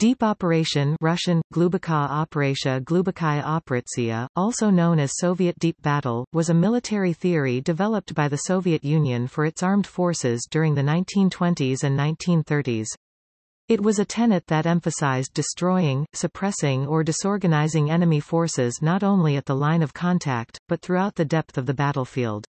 Deep Operation Russian, Glubokaya Operatia Glubokaya Operatsiya, also known as Soviet Deep Battle, was a military theory developed by the Soviet Union for its armed forces during the 1920s and 1930s. It was a tenet that emphasized destroying, suppressing or disorganizing enemy forces not only at the line of contact, but throughout the depth of the battlefield.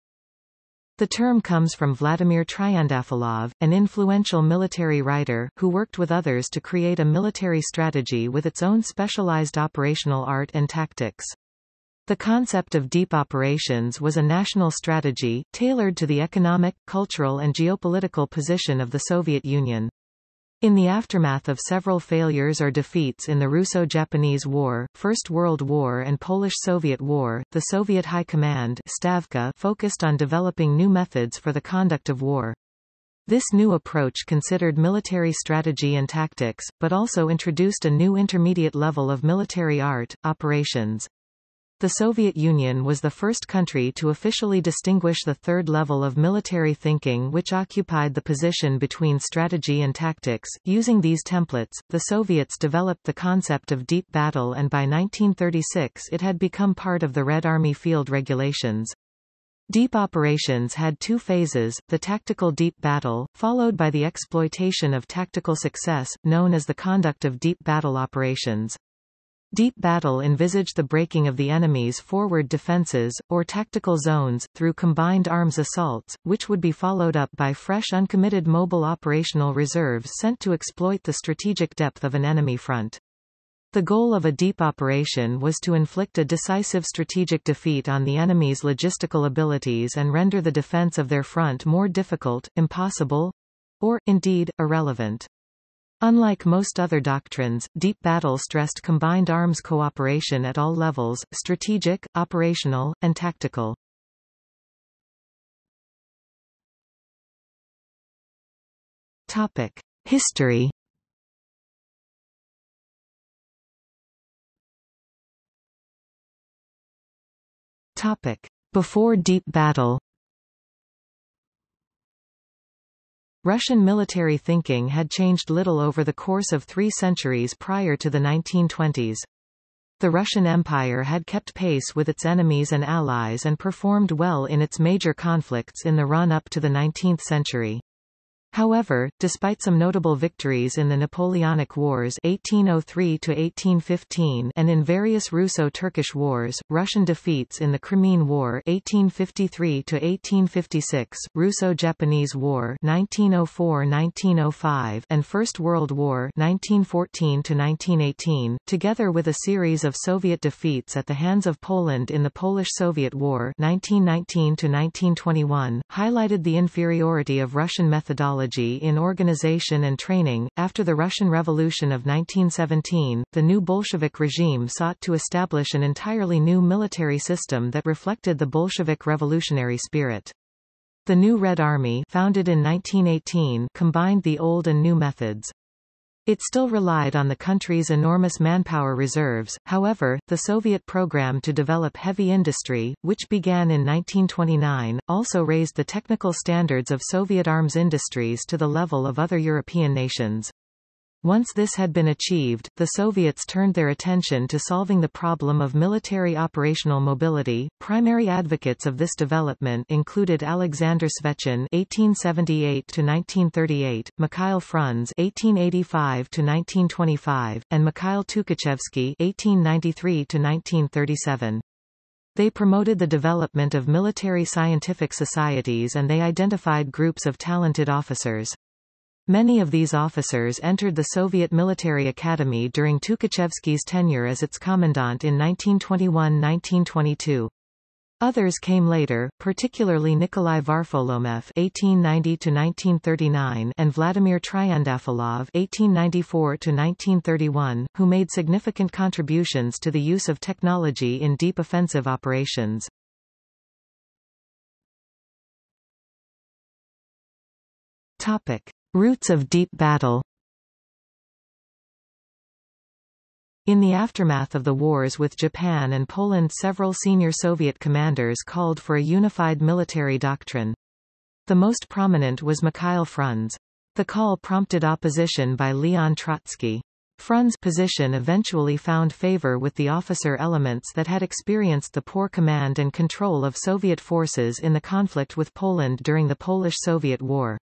The term comes from Vladimir Triandafillov, an influential military writer, who worked with others to create a military strategy with its own specialized operational art and tactics. The concept of deep operations was a national strategy, tailored to the economic, cultural and geopolitical position of the Soviet Union. In the aftermath of several failures or defeats in the Russo-Japanese War, First World War and Polish-Soviet War, the Soviet High Command Stavka focused on developing new methods for the conduct of war. This new approach considered military strategy and tactics, but also introduced a new intermediate level of military art, operations. The Soviet Union was the first country to officially distinguish the third level of military thinking which occupied the position between strategy and tactics. Using these templates, the Soviets developed the concept of deep battle and by 1936 it had become part of the Red Army field regulations. Deep operations had two phases, the tactical deep battle, followed by the exploitation of tactical success, known as the conduct of deep battle operations. Deep battle envisaged the breaking of the enemy's forward defenses, or tactical zones, through combined arms assaults, which would be followed up by fresh uncommitted mobile operational reserves sent to exploit the strategic depth of an enemy front. The goal of a deep operation was to inflict a decisive strategic defeat on the enemy's logistical abilities and render the defense of their front more difficult, impossible—or, indeed, irrelevant. Unlike most other doctrines, Deep Battle stressed combined arms cooperation at all levels, strategic, operational, and tactical. Topic. History Topic. Before Deep Battle Russian military thinking had changed little over the course of three centuries prior to the 1920s. The Russian Empire had kept pace with its enemies and allies and performed well in its major conflicts in the run-up to the 19th century. However, despite some notable victories in the Napoleonic Wars 1803-1815 and in various Russo-Turkish wars, Russian defeats in the Crimean War 1853–1856, Russo-Japanese War 1904–1905 and First World War 1914–1918, together with a series of Soviet defeats at the hands of Poland in the Polish-Soviet War 1919–1921, highlighted the inferiority of Russian methodology in organization and training. After the Russian Revolution of 1917, the new Bolshevik regime sought to establish an entirely new military system that reflected the Bolshevik revolutionary spirit. The new Red Army founded in 1918 combined the old and new methods. It still relied on the country's enormous manpower reserves, however, the Soviet program to develop heavy industry, which began in 1929, also raised the technical standards of Soviet arms industries to the level of other European nations. Once this had been achieved, the Soviets turned their attention to solving the problem of military operational mobility. Primary advocates of this development included Alexander Svechin (1878–1938), Mikhail Frunze (1885–1925), and Mikhail Tukhachevsky (1893–1937). They promoted the development of military scientific societies and they identified groups of talented officers. Many of these officers entered the Soviet Military Academy during Tukhachevsky's tenure as its commandant in 1921–1922. Others came later, particularly Nikolai Varfolomeev (1890–1939) and Vladimir Triandafillov (1894–1931), who made significant contributions to the use of technology in deep offensive operations. Topic: Roots of deep battle In the aftermath of the wars with Japan and Poland several senior Soviet commanders called for a unified military doctrine. The most prominent was Mikhail Frunze. The call prompted opposition by Leon Trotsky. Frunze's position eventually found favor with the officer elements that had experienced the poor command and control of Soviet forces in the conflict with Poland during the Polish-Soviet War.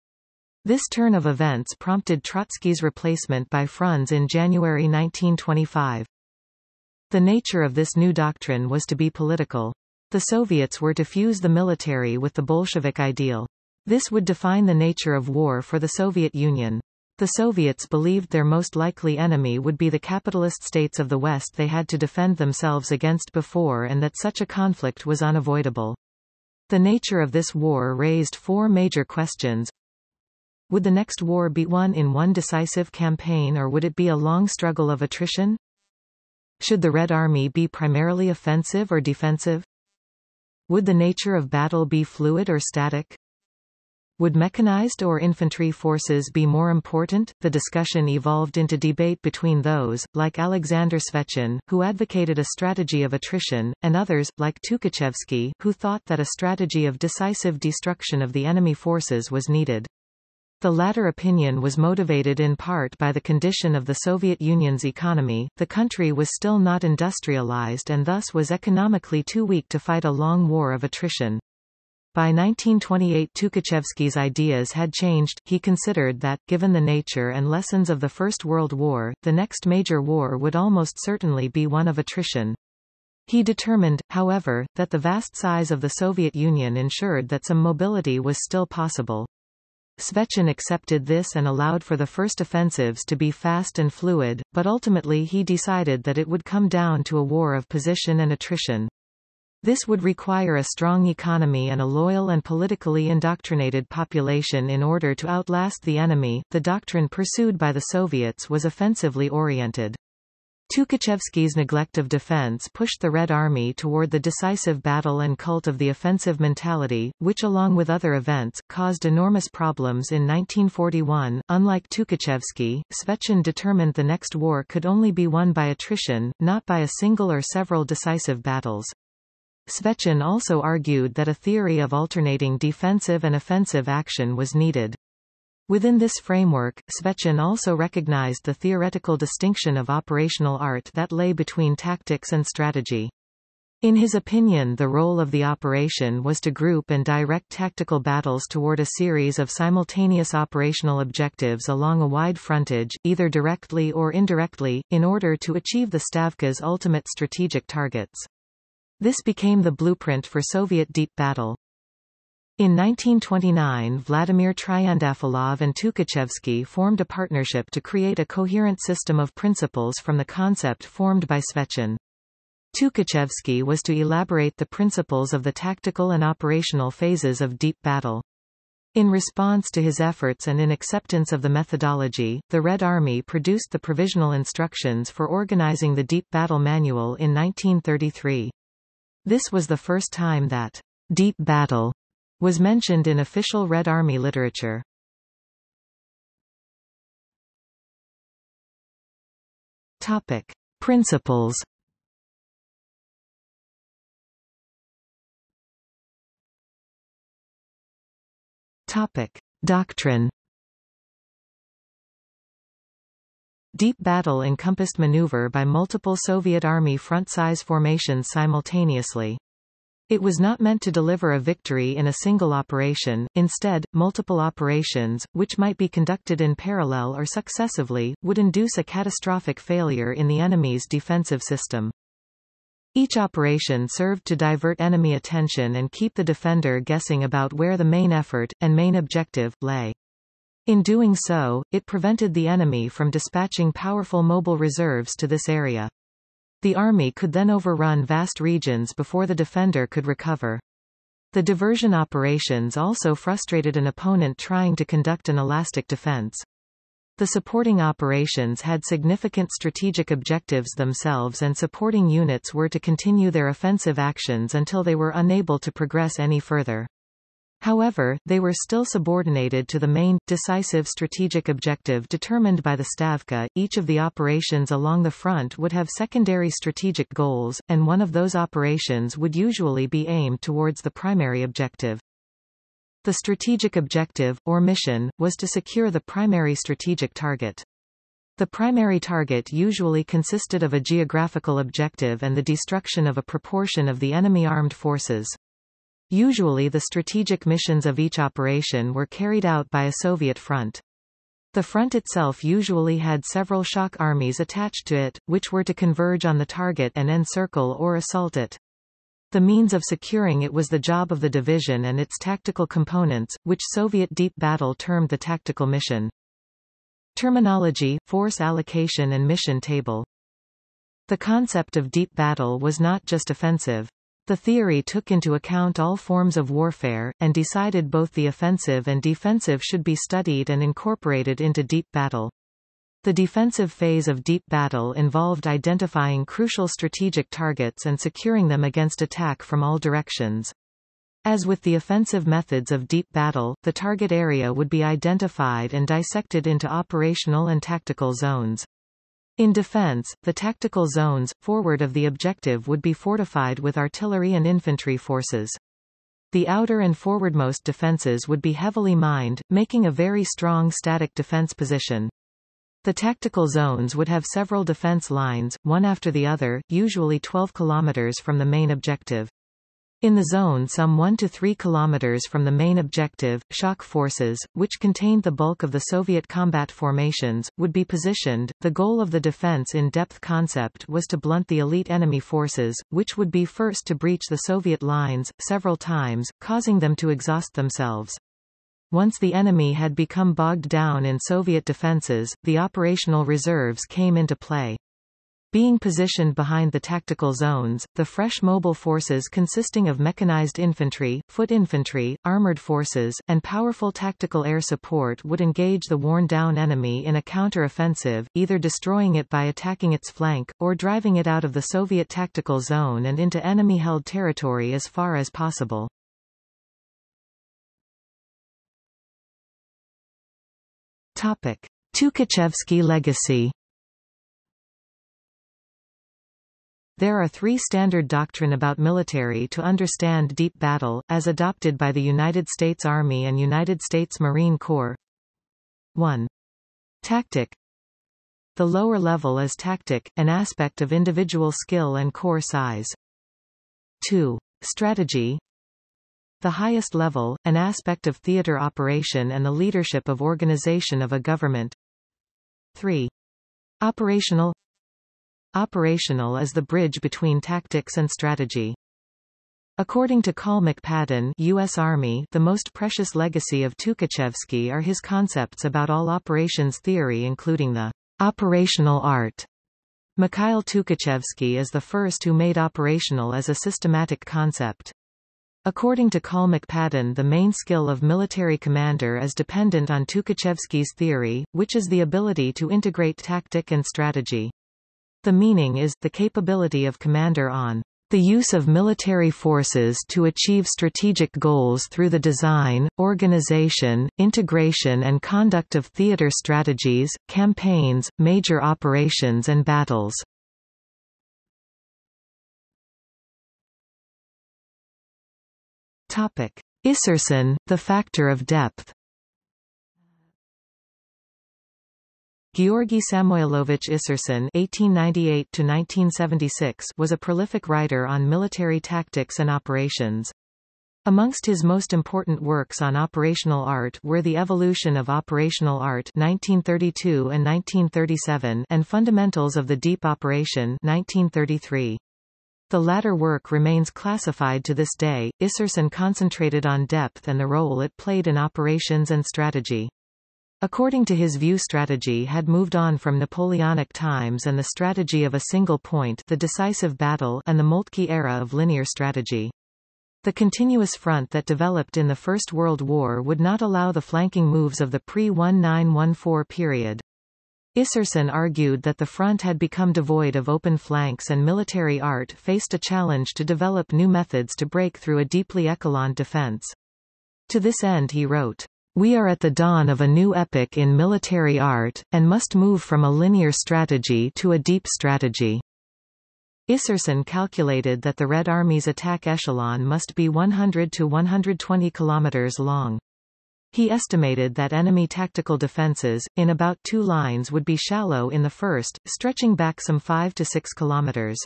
This turn of events prompted Trotsky's replacement by Frunze in January 1925. The nature of this new doctrine was to be political. The Soviets were to fuse the military with the Bolshevik ideal. This would define the nature of war for the Soviet Union. The Soviets believed their most likely enemy would be the capitalist states of the West they had to defend themselves against before and that such a conflict was unavoidable. The nature of this war raised four major questions. Would the next war be won in one decisive campaign or would it be a long struggle of attrition? Should the Red Army be primarily offensive or defensive? Would the nature of battle be fluid or static? Would mechanized or infantry forces be more important? The discussion evolved into debate between those, like Alexander Svechin, who advocated a strategy of attrition, and others, like Tukhachevsky, who thought that a strategy of decisive destruction of the enemy forces was needed. The latter opinion was motivated in part by the condition of the Soviet Union's economy, the country was still not industrialized and thus was economically too weak to fight a long war of attrition. By 1928 Tukhachevsky's ideas had changed, he considered that, given the nature and lessons of the First World War, the next major war would almost certainly be one of attrition. He determined, however, that the vast size of the Soviet Union ensured that some mobility was still possible. Svechin accepted this and allowed for the first offensives to be fast and fluid, but ultimately he decided that it would come down to a war of position and attrition. This would require a strong economy and a loyal and politically indoctrinated population in order to outlast the enemy. The doctrine pursued by the Soviets was offensively oriented. Tukhachevsky's neglect of defense pushed the Red Army toward the decisive battle and cult of the offensive mentality, which along with other events, caused enormous problems in 1941. Unlike Tukhachevsky, Svechin determined the next war could only be won by attrition, not by a single or several decisive battles. Svechin also argued that a theory of alternating defensive and offensive action was needed. Within this framework, Svechin also recognized the theoretical distinction of operational art that lay between tactics and strategy. In his opinion the role of the operation was to group and direct tactical battles toward a series of simultaneous operational objectives along a wide frontage, either directly or indirectly, in order to achieve the Stavka's ultimate strategic targets. This became the blueprint for Soviet deep battle. In 1929 Vladimir Triandafillov and Tukhachevsky formed a partnership to create a coherent system of principles from the concept formed by Svechin. Tukhachevsky was to elaborate the principles of the tactical and operational phases of deep battle. In response to his efforts and in acceptance of the methodology, the Red Army produced the provisional instructions for organizing the Deep Battle Manual in 1933. This was the first time that deep battle was mentioned in official Red Army literature. Topic. Principles Topic. Doctrine Deep battle encompassed maneuver by multiple Soviet Army front-size formations simultaneously. It was not meant to deliver a victory in a single operation, instead, multiple operations, which might be conducted in parallel or successively, would induce a catastrophic failure in the enemy's defensive system. Each operation served to divert enemy attention and keep the defender guessing about where the main effort, and main objective, lay. In doing so, it prevented the enemy from dispatching powerful mobile reserves to this area. The army could then overrun vast regions before the defender could recover. The diversion operations also frustrated an opponent trying to conduct an elastic defense. The supporting operations had significant strategic objectives themselves and supporting units were to continue their offensive actions until they were unable to progress any further. However, they were still subordinated to the main, decisive strategic objective determined by the Stavka. Each of the operations along the front would have secondary strategic goals, and one of those operations would usually be aimed towards the primary objective. The strategic objective, or mission, was to secure the primary strategic target. The primary target usually consisted of a geographical objective and the destruction of a proportion of the enemy armed forces. Usually the strategic missions of each operation were carried out by a Soviet front. The front itself usually had several shock armies attached to it, which were to converge on the target and encircle or assault it. The means of securing it was the job of the division and its tactical components, which Soviet deep battle termed the tactical mission. Terminology, force allocation and mission table The concept of deep battle was not just offensive. The theory took into account all forms of warfare, and decided both the offensive and defensive should be studied and incorporated into deep battle. The defensive phase of deep battle involved identifying crucial strategic targets and securing them against attack from all directions. As with the offensive methods of deep battle, the target area would be identified and dissected into operational and tactical zones. In defense, the tactical zones, forward of the objective would be fortified with artillery and infantry forces. The outer and forwardmost defenses would be heavily mined, making a very strong static defense position. The tactical zones would have several defense lines, one after the other, usually 12 kilometers from the main objective. In the zone some 1 to 3 kilometers from the main objective, shock forces, which contained the bulk of the Soviet combat formations, would be positioned. The goal of the defense in depth concept was to blunt the elite enemy forces, which would be first to breach the Soviet lines, several times, causing them to exhaust themselves. Once the enemy had become bogged down in Soviet defenses, the operational reserves came into play. Being positioned behind the tactical zones, the fresh mobile forces consisting of mechanized infantry, foot infantry, armored forces, and powerful tactical air support would engage the worn-down enemy in a counter-offensive, either destroying it by attacking its flank, or driving it out of the Soviet tactical zone and into enemy-held territory as far as possible. Tukhachevsky legacy There are three standard doctrine about military to understand deep battle, as adopted by the United States Army and United States Marine Corps. 1. Tactic The lower level is tactic, an aspect of individual skill and corps size. 2. Strategy The highest level, an aspect of theater operation and the leadership of organization of a government. 3. Operational Operational is the bridge between tactics and strategy. According to Carl McPadden U.S. Army, the most precious legacy of Tukhachevsky are his concepts about all operations theory including the operational art. Mikhail Tukhachevsky is the first who made operational as a systematic concept. According to Carl McPadden the main skill of military commander is dependent on Tukhachevsky's theory, which is the ability to integrate tactic and strategy. The meaning is, the capability of commander on the use of military forces to achieve strategic goals through the design, organization, integration and conduct of theater strategies, campaigns, major operations and battles. Isserson, the factor of depth Georgy Samoilovich Isserson (1898–1976) was a prolific writer on military tactics and operations. Amongst his most important works on operational art were The Evolution of Operational Art 1932 and 1937 and Fundamentals of the Deep Operation 1933. The latter work remains classified to this day. Isserson concentrated on depth and the role it played in operations and strategy. According to his view strategy had moved on from Napoleonic times and the strategy of a single point the decisive battle and the Moltke era of linear strategy. The continuous front that developed in the First World War would not allow the flanking moves of the pre-1914 period. Isserson argued that the front had become devoid of open flanks and military art faced a challenge to develop new methods to break through a deeply echelon defense. To this end he wrote, we are at the dawn of a new epoch in military art, and must move from a linear strategy to a deep strategy. Isserson calculated that the Red Army's attack echelon must be 100 to 120 kilometers long. He estimated that enemy tactical defenses, in about two lines would be shallow in the first, stretching back some 5 to 6 kilometers.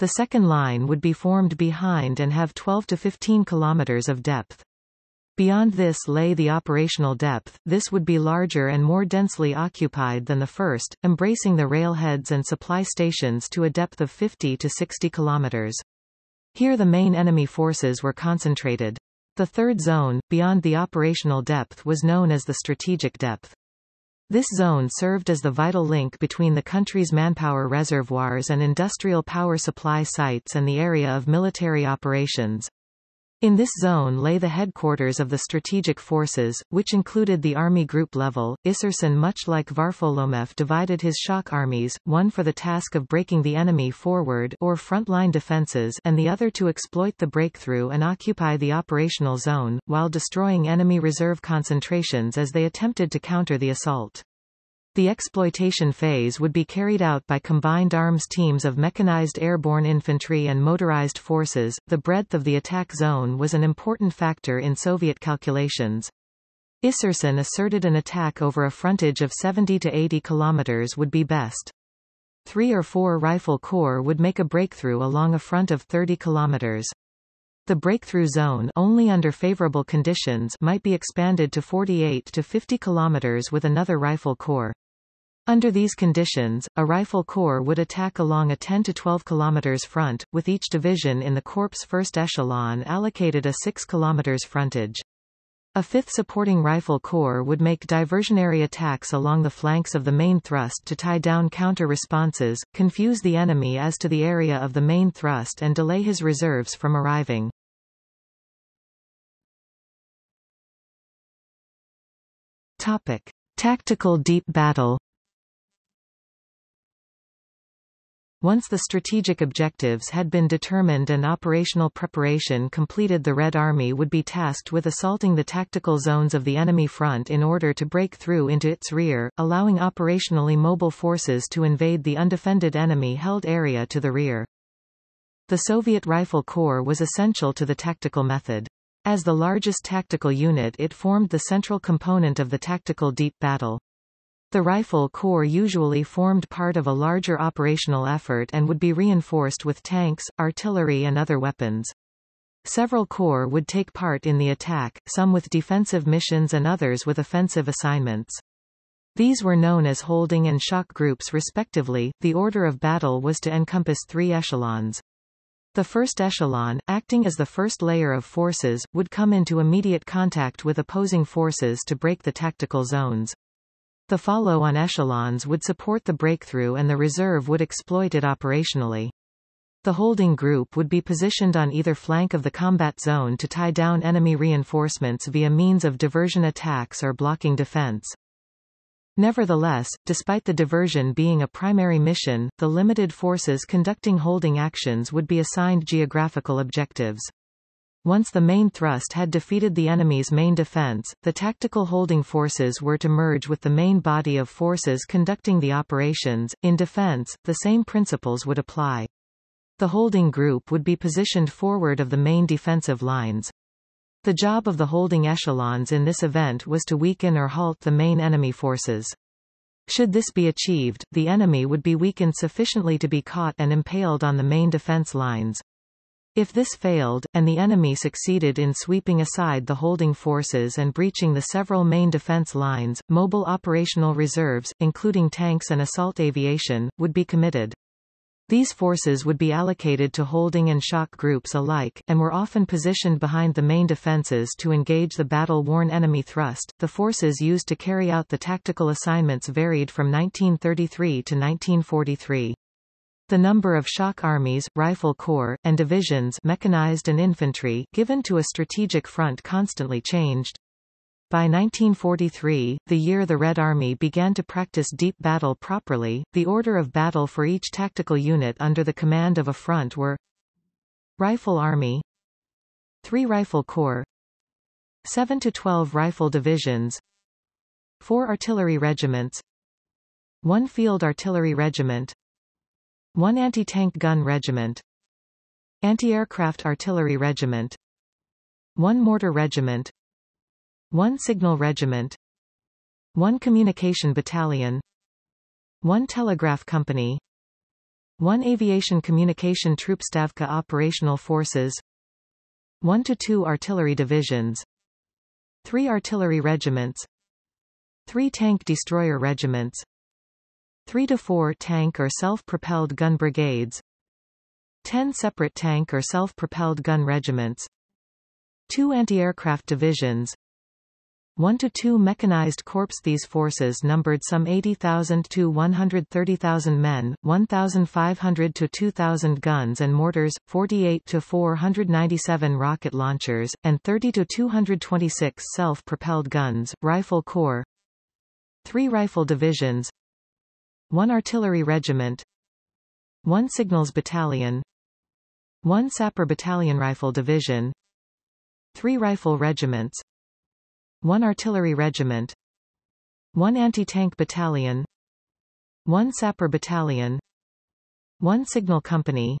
The second line would be formed behind and have 12 to 15 kilometers of depth. Beyond this lay the operational depth, this would be larger and more densely occupied than the first, embracing the railheads and supply stations to a depth of 50 to 60 kilometers. Here the main enemy forces were concentrated. The third zone, beyond the operational depth was known as the strategic depth. This zone served as the vital link between the country's manpower reservoirs and industrial power supply sites and the area of military operations. In this zone lay the headquarters of the strategic forces, which included the army group level. Isserson much like Varfolomeev divided his shock armies, one for the task of breaking the enemy forward or front-line defenses and the other to exploit the breakthrough and occupy the operational zone, while destroying enemy reserve concentrations as they attempted to counter the assault. The exploitation phase would be carried out by combined arms teams of mechanized airborne infantry and motorized forces. The breadth of the attack zone was an important factor in Soviet calculations. Isserson asserted an attack over a frontage of 70 to 80 kilometers would be best. Three or four rifle corps would make a breakthrough along a front of 30 kilometers. The breakthrough zone only under favorable conditions might be expanded to 48 to 50 kilometers with another rifle corps. Under these conditions, a rifle corps would attack along a 10 to 12 km front, with each division in the corps' first echelon allocated a 6 km frontage. A fifth supporting rifle corps would make diversionary attacks along the flanks of the main thrust to tie down counter-responses, confuse the enemy as to the area of the main thrust and delay his reserves from arriving. Topic. Tactical deep battle Once the strategic objectives had been determined and operational preparation completed the Red Army would be tasked with assaulting the tactical zones of the enemy front in order to break through into its rear, allowing operationally mobile forces to invade the undefended enemy-held area to the rear. The Soviet Rifle Corps was essential to the tactical method. As the largest tactical unit it formed the central component of the tactical deep battle. The Rifle Corps usually formed part of a larger operational effort and would be reinforced with tanks, artillery and other weapons. Several corps would take part in the attack, some with defensive missions and others with offensive assignments. These were known as holding and shock groups respectively. The order of battle was to encompass three echelons. The first echelon, acting as the first layer of forces, would come into immediate contact with opposing forces to break the tactical zones. The follow-on echelons would support the breakthrough and the reserve would exploit it operationally. The holding group would be positioned on either flank of the combat zone to tie down enemy reinforcements via means of diversion attacks or blocking defense. Nevertheless, despite the diversion being a primary mission, the limited forces conducting holding actions would be assigned geographical objectives. Once the main thrust had defeated the enemy's main defense, the tactical holding forces were to merge with the main body of forces conducting the operations. In defense, the same principles would apply. The holding group would be positioned forward of the main defensive lines. The job of the holding echelons in this event was to weaken or halt the main enemy forces. Should this be achieved, the enemy would be weakened sufficiently to be caught and impaled on the main defense lines. If this failed, and the enemy succeeded in sweeping aside the holding forces and breaching the several main defense lines, mobile operational reserves, including tanks and assault aviation, would be committed. These forces would be allocated to holding and shock groups alike, and were often positioned behind the main defenses to engage the battle-worn enemy thrust. The forces used to carry out the tactical assignments varied from 1933 to 1943. The number of shock armies, rifle corps, and divisions mechanized and infantry given to a strategic front constantly changed. By 1943, the year the Red Army began to practice deep battle properly, the order of battle for each tactical unit under the command of a front were Rifle Army 3 Rifle Corps 7 to 12 Rifle Divisions 4 Artillery Regiments 1 Field Artillery Regiment 1 Anti-Tank Gun Regiment. Anti-Aircraft Artillery Regiment. 1 Mortar Regiment. 1 Signal Regiment. 1 Communication Battalion. 1 Telegraph Company. 1 Aviation Communication Troop Stavka Operational Forces. 1 to 2 Artillery Divisions. 3 Artillery Regiments. 3 Tank Destroyer Regiments 3 to 4 Tank or Self-Propelled Gun Brigades 10 separate tank or self-propelled gun regiments 2 anti-aircraft divisions 1 to 2 mechanized corps. These forces numbered some 80,000 to 130,000 men, 1,500 to 2,000 guns and mortars, 48 to 497 rocket launchers, and 30 to 226 self-propelled guns, rifle corps 3 rifle divisions 1 artillery regiment 1 signals battalion 1 sapper battalion rifle division 3 rifle regiments 1 artillery regiment 1 anti-tank battalion 1 sapper battalion 1 signal company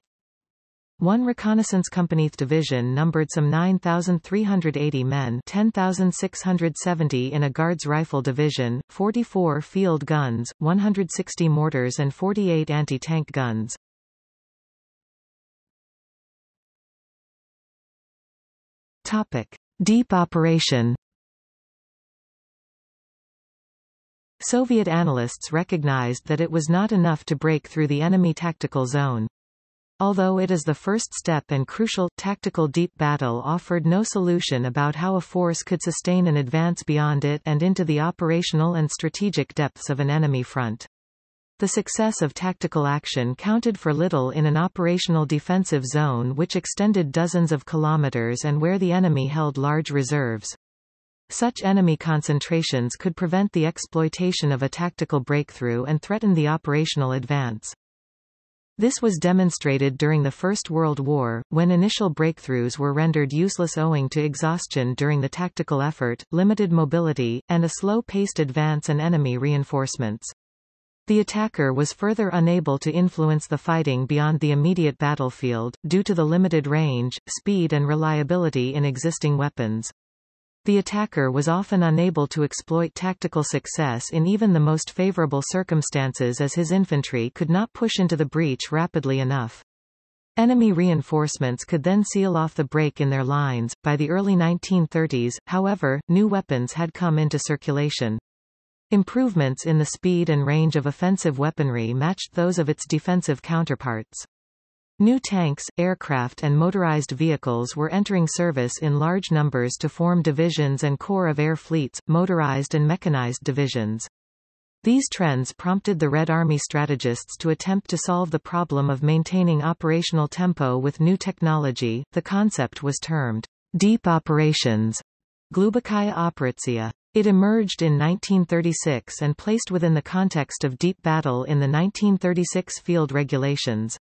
1 reconnaissance company division numbered some 9,380 men 10,670 in a guards rifle division, 44 field guns, 160 mortars and 48 anti-tank guns. Topic. Deep operation Soviet analysts recognized that it was not enough to break through the enemy tactical zone. Although it is the first step and crucial, tactical deep battle offered no solution about how a force could sustain an advance beyond it and into the operational and strategic depths of an enemy front. The success of tactical action counted for little in an operational defensive zone which extended dozens of kilometers and where the enemy held large reserves. Such enemy concentrations could prevent the exploitation of a tactical breakthrough and threaten the operational advance. This was demonstrated during the First World War, when initial breakthroughs were rendered useless owing to exhaustion during the tactical effort, limited mobility, and a slow-paced advance and enemy reinforcements. The attacker was further unable to influence the fighting beyond the immediate battlefield, due to the limited range, speed and reliability in existing weapons. The attacker was often unable to exploit tactical success in even the most favorable circumstances as his infantry could not push into the breach rapidly enough. Enemy reinforcements could then seal off the break in their lines. By the early 1930s, however, new weapons had come into circulation. Improvements in the speed and range of offensive weaponry matched those of its defensive counterparts. New tanks, aircraft and motorized vehicles were entering service in large numbers to form divisions and corps of air fleets, motorized and mechanized divisions. These trends prompted the Red Army strategists to attempt to solve the problem of maintaining operational tempo with new technology. The concept was termed deep operations, Glubokaya Operatsiya. It emerged in 1936 and placed within the context of deep battle in the 1936 field regulations.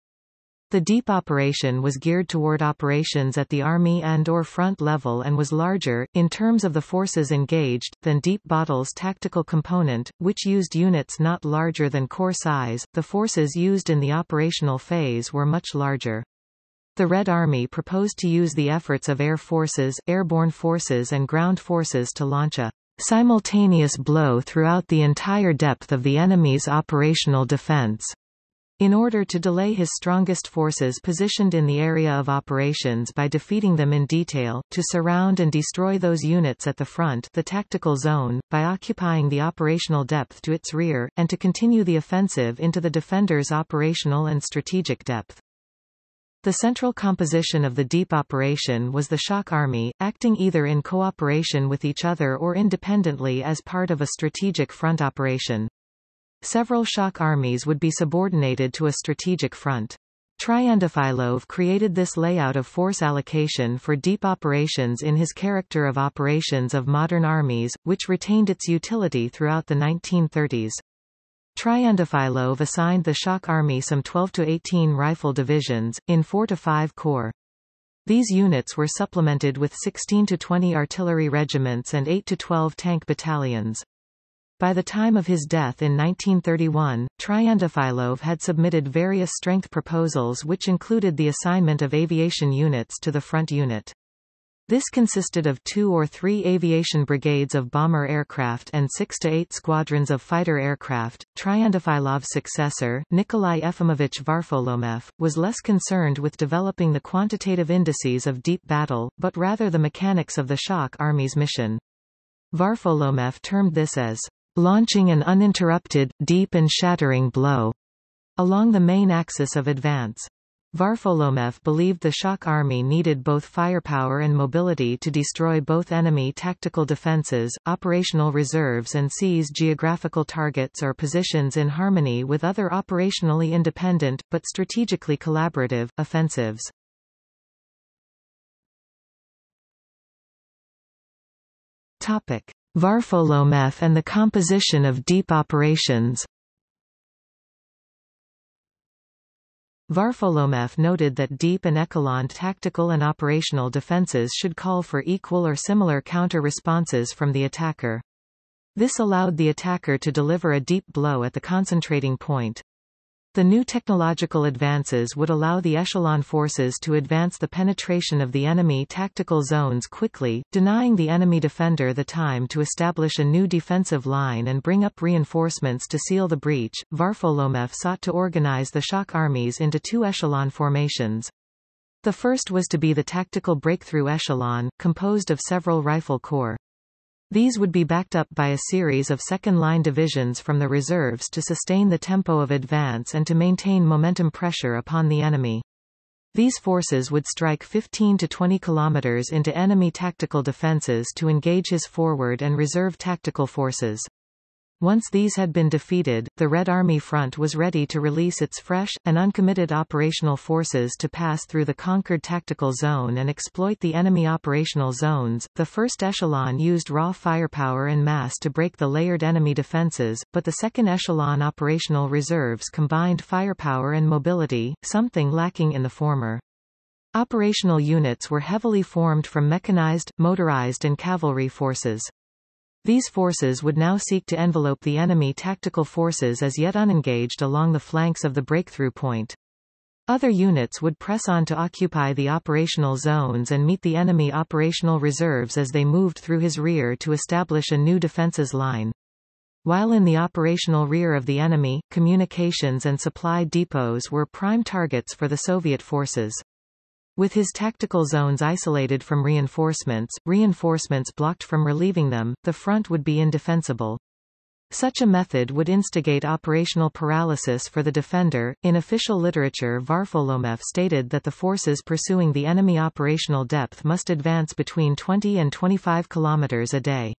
The deep operation was geared toward operations at the Army and or front level and was larger, in terms of the forces engaged, than Deep Battle's tactical component, which used units not larger than corps size. The forces used in the operational phase were much larger. The Red Army proposed to use the efforts of air forces, airborne forces and ground forces to launch a simultaneous blow throughout the entire depth of the enemy's operational defense. In order to delay his strongest forces positioned in the area of operations by defeating them in detail, to surround and destroy those units at the front the tactical zone, by occupying the operational depth to its rear, and to continue the offensive into the defender's operational and strategic depth. The central composition of the deep operation was the shock army, acting either in cooperation with each other or independently as part of a strategic front operation. Several shock armies would be subordinated to a strategic front. Triandafillov created this layout of force allocation for deep operations in his character of operations of modern armies, which retained its utility throughout the 1930s. Triandafillov assigned the shock army some 12 to 18 rifle divisions, in 4 to 5 corps. These units were supplemented with 16 to 20 artillery regiments and 8 to 12 tank battalions. By the time of his death in 1931, Triandafillov had submitted various strength proposals which included the assignment of aviation units to the front unit. This consisted of two or three aviation brigades of bomber aircraft and six to eight squadrons of fighter aircraft. Triandafillov's successor, Nikolai Efimovich Varfolomeev, was less concerned with developing the quantitative indices of deep battle, but rather the mechanics of the shock army's mission. Varfolomeev termed this as launching an uninterrupted, deep and shattering blow along the main axis of advance. Varfolomeev believed the shock army needed both firepower and mobility to destroy both enemy tactical defenses, operational reserves and seize geographical targets or positions in harmony with other operationally independent, but strategically collaborative, offensives. Varfolomeev and the composition of deep operations Varfolomeev noted that deep and echelon tactical and operational defenses should call for equal or similar counter-responses from the attacker. This allowed the attacker to deliver a deep blow at the concentrating point. The new technological advances would allow the echelon forces to advance the penetration of the enemy tactical zones quickly, denying the enemy defender the time to establish a new defensive line and bring up reinforcements to seal the breach. Varfolomeev sought to organize the shock armies into two echelon formations. The first was to be the tactical breakthrough echelon, composed of several rifle corps. These would be backed up by a series of second-line divisions from the reserves to sustain the tempo of advance and to maintain momentum pressure upon the enemy. These forces would strike 15 to 20 kilometers into enemy tactical defenses to engage his forward and reserve tactical forces. Once these had been defeated, the Red Army front was ready to release its fresh, and uncommitted operational forces to pass through the conquered tactical zone and exploit the enemy operational zones. The first echelon used raw firepower and mass to break the layered enemy defenses, but the second echelon operational reserves combined firepower and mobility, something lacking in the former. Operational units were heavily formed from mechanized, motorized and cavalry forces. These forces would now seek to envelope the enemy tactical forces as yet unengaged along the flanks of the breakthrough point. Other units would press on to occupy the operational zones and meet the enemy operational reserves as they moved through his rear to establish a new defenses line. While in the operational rear of the enemy, communications and supply depots were prime targets for the Soviet forces. With his tactical zones isolated from reinforcements, reinforcements blocked from relieving them, the front would be indefensible. Such a method would instigate operational paralysis for the defender. In official literature, Varfolomeev stated that the forces pursuing the enemy operational depth must advance between 20 and 25 kilometers a day.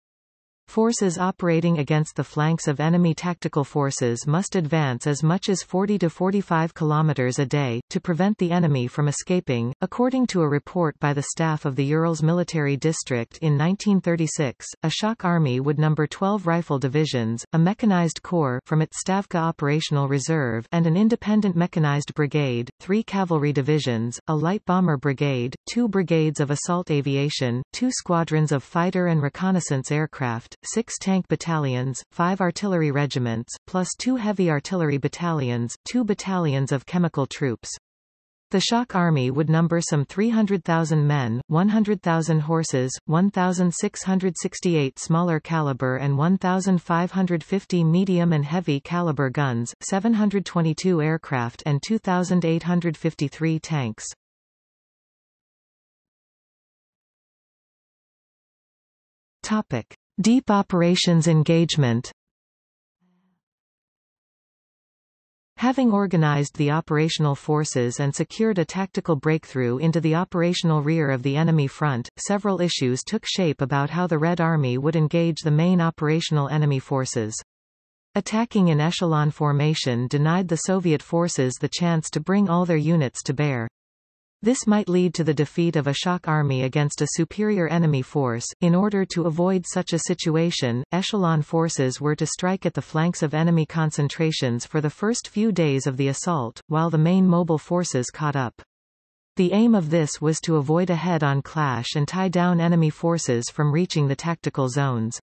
Forces operating against the flanks of enemy tactical forces must advance as much as 40 to 45 kilometers a day, to prevent the enemy from escaping. According to a report by the staff of the Urals Military District in 1936, a shock army would number 12 rifle divisions, a mechanized corps from its Stavka Operational Reserve and an independent mechanized brigade, three cavalry divisions, a light bomber brigade, two brigades of assault aviation, two squadrons of fighter and reconnaissance aircraft, six tank battalions, five artillery regiments, plus two heavy artillery battalions, two battalions of chemical troops. The shock army would number some 300,000 men, 100,000 horses, 1,668 smaller caliber and 1,550 medium and heavy caliber guns, 722 aircraft and 2,853 tanks. Topic. Deep operations engagement Having organized the operational forces and secured a tactical breakthrough into the operational rear of the enemy front, several issues took shape about how the Red Army would engage the main operational enemy forces. Attacking in echelon formation denied the Soviet forces the chance to bring all their units to bear. This might lead to the defeat of a shock army against a superior enemy force. In order to avoid such a situation, echelon forces were to strike at the flanks of enemy concentrations for the first few days of the assault, while the main mobile forces caught up. The aim of this was to avoid a head-on clash and tie down enemy forces from reaching the tactical zones.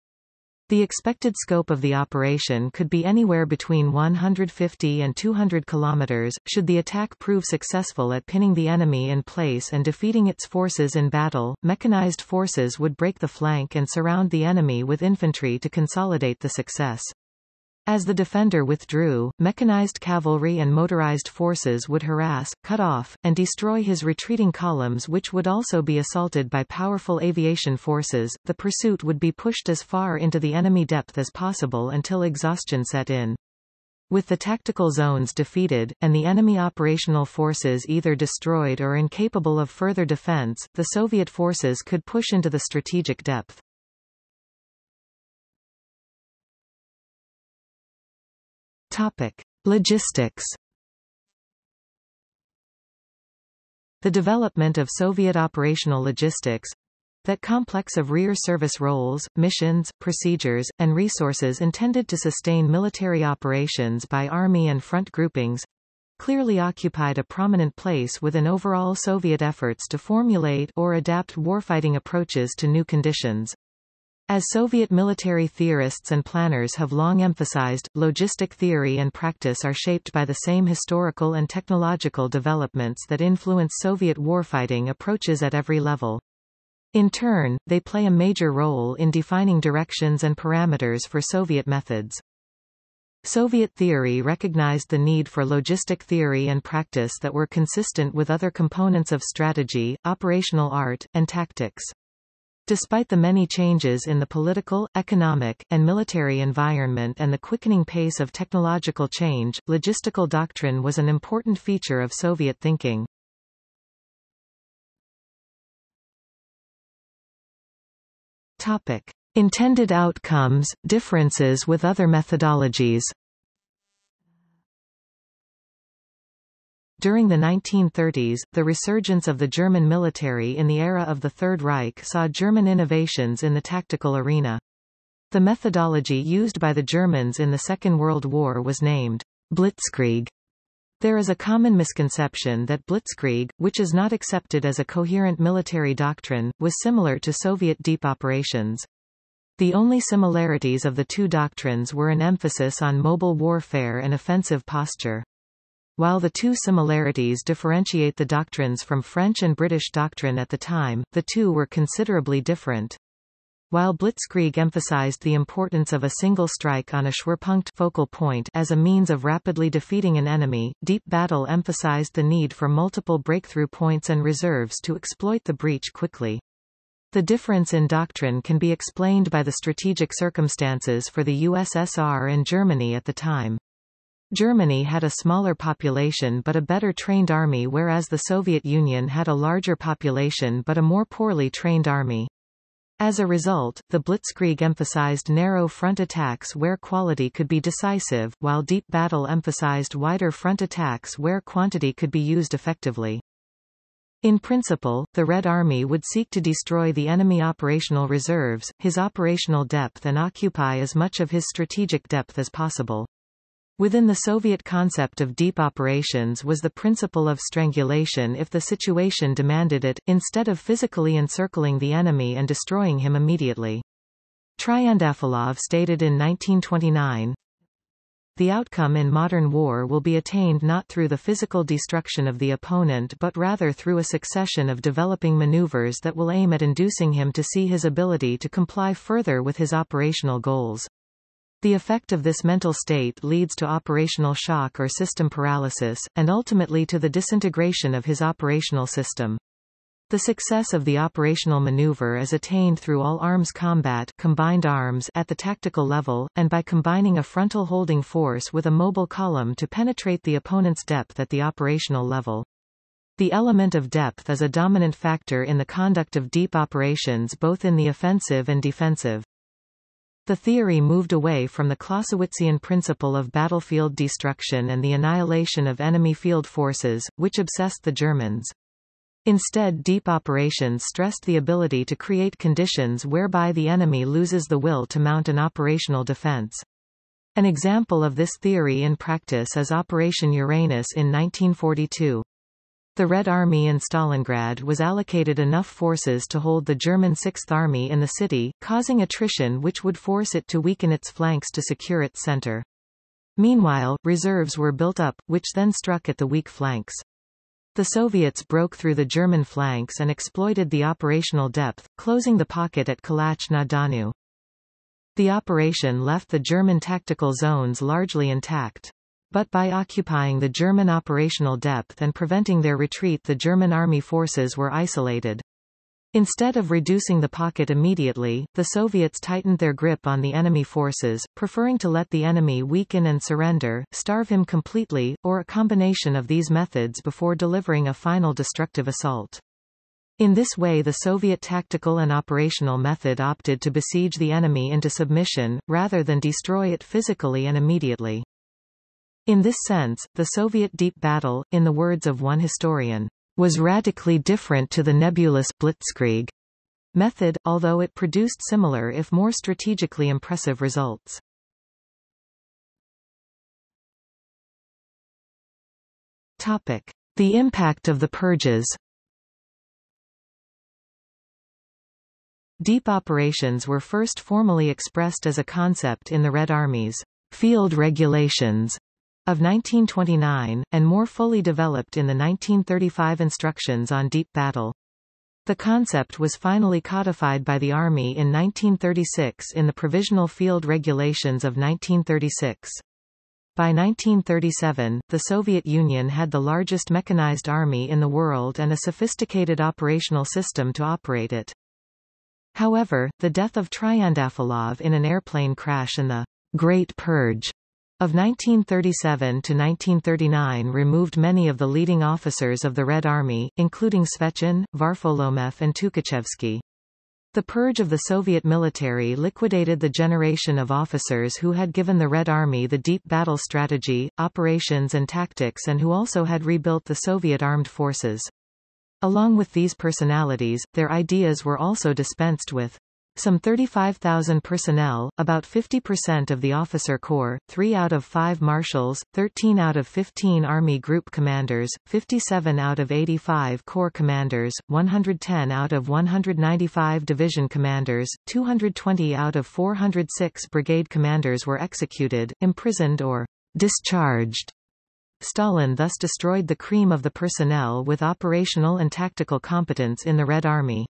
The expected scope of the operation could be anywhere between 150 and 200 kilometers. Should the attack prove successful at pinning the enemy in place and defeating its forces in battle, mechanized forces would break the flank and surround the enemy with infantry to consolidate the success. As the defender withdrew, mechanized cavalry and motorized forces would harass, cut off, and destroy his retreating columns which would also be assaulted by powerful aviation forces. The pursuit would be pushed as far into the enemy depth as possible until exhaustion set in. With the tactical zones defeated, and the enemy operational forces either destroyed or incapable of further defense, the Soviet forces could push into the strategic depth. Topic. Logistics The development of Soviet operational logistics that complex of rear service roles, missions, procedures, and resources intended to sustain military operations by army and front groupings clearly occupied a prominent place within overall Soviet efforts to formulate or adapt warfighting approaches to new conditions. As Soviet military theorists and planners have long emphasized, logistic theory and practice are shaped by the same historical and technological developments that influence Soviet warfighting approaches at every level. In turn, they play a major role in defining directions and parameters for Soviet methods. Soviet theory recognized the need for logistic theory and practice that were consistent with other components of strategy, operational art, and tactics. Despite the many changes in the political, economic, and military environment and the quickening pace of technological change, logistical doctrine was an important feature of Soviet thinking. Topic. Intended outcomes, differences with other methodologies During the 1930s, the resurgence of the German military in the era of the Third Reich saw German innovations in the tactical arena. The methodology used by the Germans in the Second World War was named Blitzkrieg. There is a common misconception that Blitzkrieg, which is not accepted as a coherent military doctrine, was similar to Soviet deep operations. The only similarities of the two doctrines were an emphasis on mobile warfare and offensive posture. While the two similarities differentiate the doctrines from French and British doctrine at the time, the two were considerably different. While Blitzkrieg emphasized the importance of a single strike on a Schwerpunkt focal point as a means of rapidly defeating an enemy, Deep Battle emphasized the need for multiple breakthrough points and reserves to exploit the breach quickly. The difference in doctrine can be explained by the strategic circumstances for the USSR and Germany at the time. Germany had a smaller population but a better trained army whereas the Soviet Union had a larger population but a more poorly trained army. As a result, the Blitzkrieg emphasized narrow front attacks where quality could be decisive, while deep battle emphasized wider front attacks where quantity could be used effectively. In principle, the Red Army would seek to destroy the enemy operational reserves, his operational depth and occupy as much of his strategic depth as possible. Within the Soviet concept of deep operations was the principle of strangulation if the situation demanded it, instead of physically encircling the enemy and destroying him immediately. Triandafillov stated in 1929, the outcome in modern war will be attained not through the physical destruction of the opponent but rather through a succession of developing maneuvers that will aim at inducing him to see his ability to comply further with his operational goals. The effect of this mental state leads to operational shock or system paralysis, and ultimately to the disintegration of his operational system. The success of the operational maneuver is attained through all-arms combat combined arms at the tactical level, and by combining a frontal holding force with a mobile column to penetrate the opponent's depth at the operational level. The element of depth is a dominant factor in the conduct of deep operations both in the offensive and defensive. The theory moved away from the Clausewitzian principle of battlefield destruction and the annihilation of enemy field forces, which obsessed the Germans. Instead deep operations stressed the ability to create conditions whereby the enemy loses the will to mount an operational defense. An example of this theory in practice is Operation Uranus in 1942. The Red Army in Stalingrad was allocated enough forces to hold the German Sixth Army in the city, causing attrition which would force it to weaken its flanks to secure its center. Meanwhile, reserves were built up, which then struck at the weak flanks. The Soviets broke through the German flanks and exploited the operational depth, closing the pocket at Kalach na Donu. The operation left the German tactical zones largely intact. But by occupying the German operational depth and preventing their retreat the German army forces were isolated. Instead of reducing the pocket immediately, the Soviets tightened their grip on the enemy forces, preferring to let the enemy weaken and surrender, starve him completely, or a combination of these methods before delivering a final destructive assault. In this way the Soviet tactical and operational method opted to besiege the enemy into submission, rather than destroy it physically and immediately. In this sense, the Soviet deep battle, in the words of one historian, was radically different to the nebulous blitzkrieg method, although it produced similar if more strategically impressive results. Topic: The impact of the purges. Deep operations were first formally expressed as a concept in the Red Army's field regulations of 1929, and more fully developed in the 1935 Instructions on Deep Battle. The concept was finally codified by the Army in 1936 in the Provisional Field Regulations of 1936. By 1937, the Soviet Union had the largest mechanized army in the world and a sophisticated operational system to operate it. However, the death of Triandafillov in an airplane crash and the Great Purge of 1937 to 1939 removed many of the leading officers of the Red Army, including Svechin, Varfolomeev and Tukhachevsky. The purge of the Soviet military liquidated the generation of officers who had given the Red Army the deep battle strategy, operations and tactics and who also had rebuilt the Soviet armed forces. Along with these personalities, their ideas were also dispensed with. Some 35,000 personnel, about 50% of the officer corps, 3 out of 5 marshals, 13 out of 15 Army group commanders, 57 out of 85 corps commanders, 110 out of 195 division commanders, 220 out of 406 brigade commanders were executed, imprisoned or discharged. Stalin thus destroyed the cream of the personnel with operational and tactical competence in the Red Army.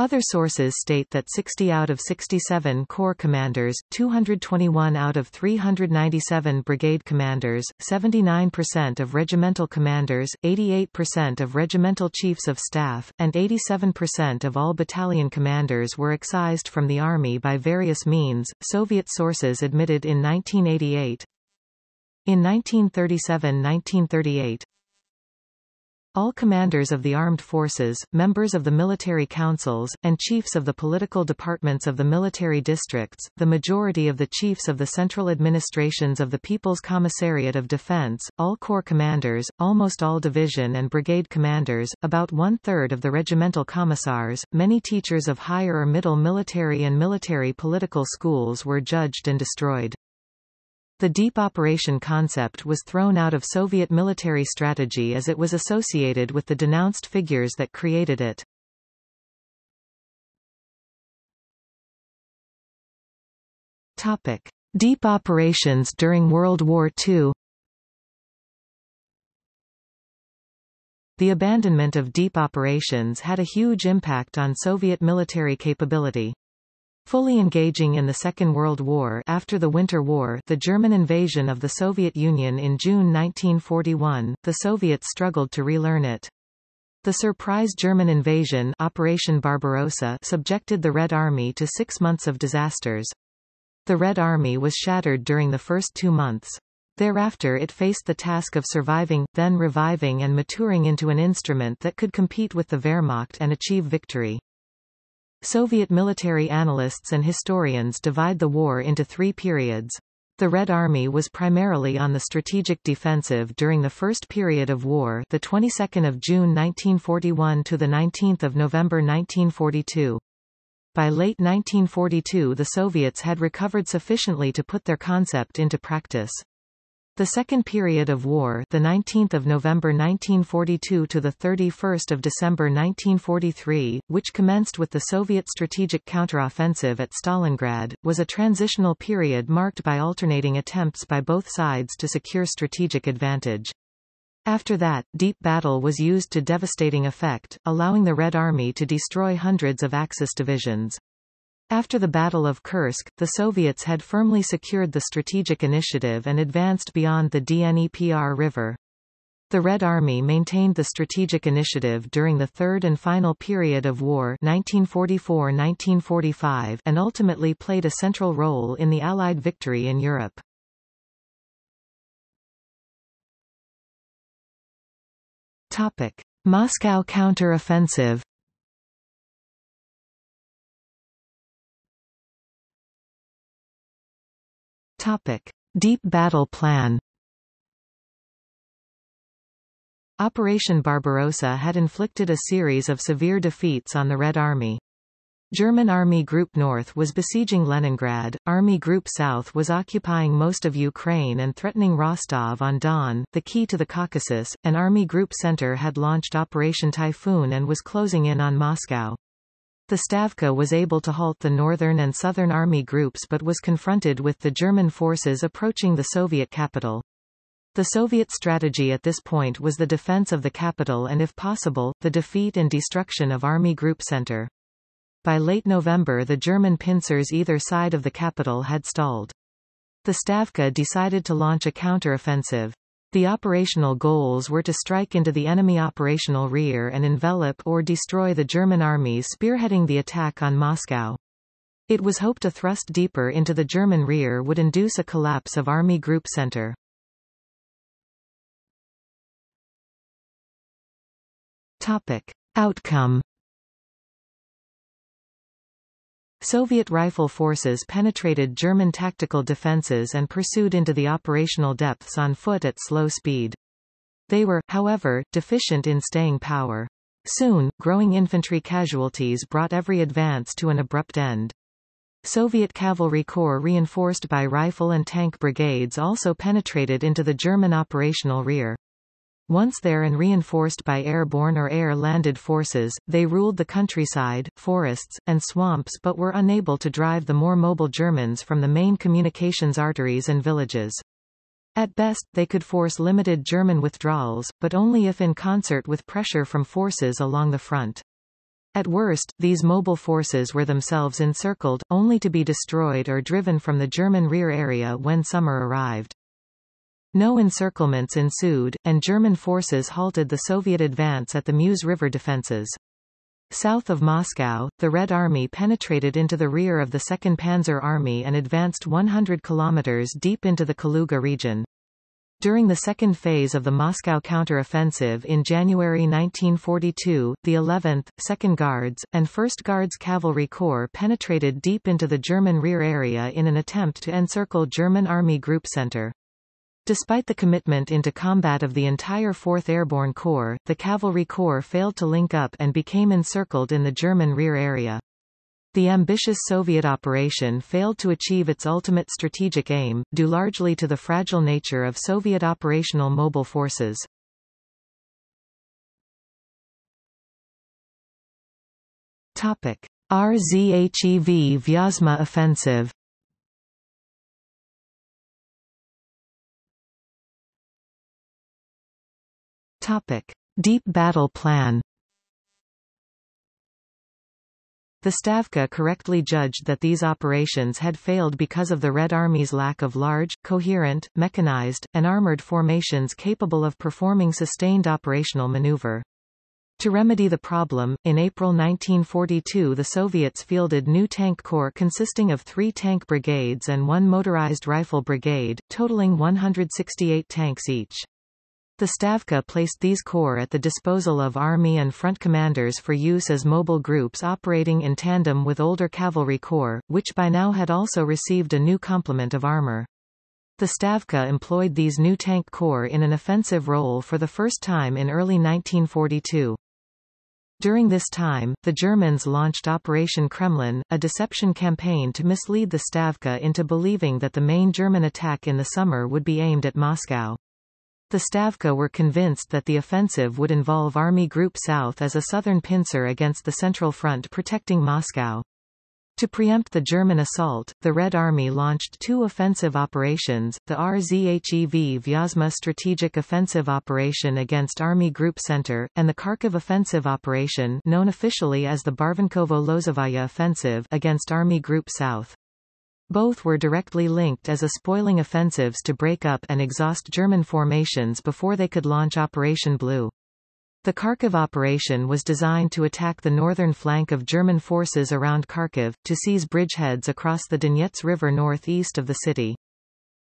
Other sources state that 60 out of 67 corps commanders, 221 out of 397 brigade commanders, 79% of regimental commanders, 88% of regimental chiefs of staff, and 87% of all battalion commanders were excised from the army by various means, Soviet sources admitted in 1988. In 1937–1938, all commanders of the armed forces, members of the military councils, and chiefs of the political departments of the military districts, the majority of the chiefs of the central administrations of the People's Commissariat of Defense, all corps commanders, almost all division and brigade commanders, about one-third of the regimental commissars, many teachers of higher or middle military and military political schools were judged and destroyed. The deep operation concept was thrown out of Soviet military strategy as it was associated with the denounced figures that created it. Topic. Deep operations during World War II The abandonment of deep operations had a huge impact on Soviet military capability. Fully engaging in the Second World War after the Winter War the German invasion of the Soviet Union in June 1941, the Soviets struggled to relearn it. The surprise German invasion Operation Barbarossa subjected the Red Army to six months of disasters. The Red Army was shattered during the first two months. Thereafter it faced the task of surviving, then reviving and maturing into an instrument that could compete with the Wehrmacht and achieve victory. Soviet military analysts and historians divide the war into three periods. The Red Army was primarily on the strategic defensive during the first period of war, the 22nd of June 1941 to the 19th of November 1942. By late 1942 the Soviets had recovered sufficiently to put their concept into practice. The second period of war, the 19th of November 1942 to the 31st of December 1943, which commenced with the Soviet strategic counteroffensive at Stalingrad, was a transitional period marked by alternating attempts by both sides to secure strategic advantage. After that, deep battle was used to devastating effect, allowing the Red Army to destroy hundreds of Axis divisions. After the Battle of Kursk, the Soviets had firmly secured the strategic initiative and advanced beyond the Dnepr River. The Red Army maintained the strategic initiative during the third and final period of war 1944-1945 and ultimately played a central role in the Allied victory in Europe. Topic: Moscow counter-offensive Topic: Deep Battle Plan. Operation Barbarossa had inflicted a series of severe defeats on the Red Army. German Army Group North was besieging Leningrad, Army Group South was occupying most of Ukraine and threatening Rostov-on-Don, the key to the Caucasus, and Army Group Center had launched Operation Typhoon and was closing in on Moscow. The Stavka was able to halt the Northern and Southern Army groups but was confronted with the German forces approaching the Soviet capital. The Soviet strategy at this point was the defense of the capital and if possible, the defeat and destruction of Army Group Center. By late November the German pincers either side of the capital had stalled. The Stavka decided to launch a counteroffensive. The operational goals were to strike into the enemy operational rear and envelop or destroy the German armies spearheading the attack on Moscow. It was hoped a thrust deeper into the German rear would induce a collapse of Army Group Center. Topic. Outcome Soviet rifle forces penetrated German tactical defenses and pursued into the operational depths on foot at slow speed. They were, however, deficient in staying power. Soon, growing infantry casualties brought every advance to an abrupt end. Soviet cavalry corps reinforced by rifle and tank brigades also penetrated into the German operational rear. Once there and reinforced by airborne or air-landed forces, they ruled the countryside, forests, and swamps but were unable to drive the more mobile Germans from the main communications arteries and villages. At best, they could force limited German withdrawals, but only if in concert with pressure from forces along the front. At worst, these mobile forces were themselves encircled, only to be destroyed or driven from the German rear area when summer arrived. No encirclements ensued, and German forces halted the Soviet advance at the Mus River defenses. South of Moscow, the Red Army penetrated into the rear of the 2nd Panzer Army and advanced 100 kilometers deep into the Kaluga region. During the second phase of the Moscow counter-offensive in January 1942, the 11th, 2nd Guards, and 1st Guards Cavalry Corps penetrated deep into the German rear area in an attempt to encircle German Army Group Center. Despite the commitment into combat of the entire 4th Airborne Corps, the Cavalry Corps failed to link up and became encircled in the German rear area. The ambitious Soviet operation failed to achieve its ultimate strategic aim, due largely to the fragile nature of Soviet operational mobile forces. Topic. RZHEV Vyazma offensive Topic. Deep battle plan The Stavka correctly judged that these operations had failed because of the Red Army's lack of large, coherent, mechanized, and armored formations capable of performing sustained operational maneuver. To remedy the problem, in April 1942 the Soviets fielded new tank corps consisting of three tank brigades and one motorized rifle brigade, totaling 168 tanks each. The Stavka placed these corps at the disposal of Army and front commanders for use as mobile groups operating in tandem with older cavalry corps, which by now had also received a new complement of armor. The Stavka employed these new tank corps in an offensive role for the first time in early 1942. During this time, the Germans launched Operation Kremlin, a deception campaign to mislead the Stavka into believing that the main German attack in the summer would be aimed at Moscow. The Stavka were convinced that the offensive would involve Army Group South as a southern pincer against the Central Front protecting Moscow. To preempt the German assault, the Red Army launched two offensive operations, the RZHEV Vyazma Strategic Offensive Operation against Army Group Center, and the Kharkiv Offensive Operation known officially as the Barvenkovo-Lozovaya Offensive against Army Group South. Both were directly linked as a spoiling offensives to break up and exhaust German formations before they could launch Operation Blue. The Kharkiv operation was designed to attack the northern flank of German forces around Kharkiv, to seize bridgeheads across the Donets River northeast of the city.